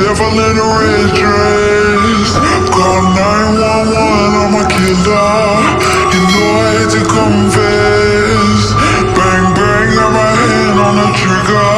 devil in a red dress. Call 911, I'm a killer. You know I had to confess. Bang, bang, got my hand on the trigger.